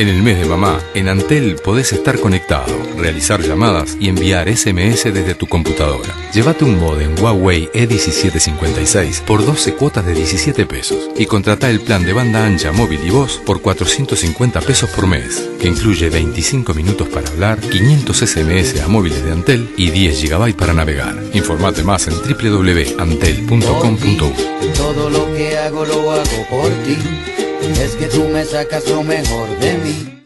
En el mes de mamá, en Antel podés estar conectado, realizar llamadas y enviar SMS desde tu computadora. Llévate un modem Huawei E1756 por 12 cuotas de 17 pesos y contrata el plan de banda ancha móvil y voz por 450 pesos por mes, que incluye 25 minutos para hablar, 500 SMS a móviles de Antel y 10 GB para navegar. Informate más en www.antel.com.u. Todo lo que hago lo hago por ti. Es que tú me sacas lo mejor de mí.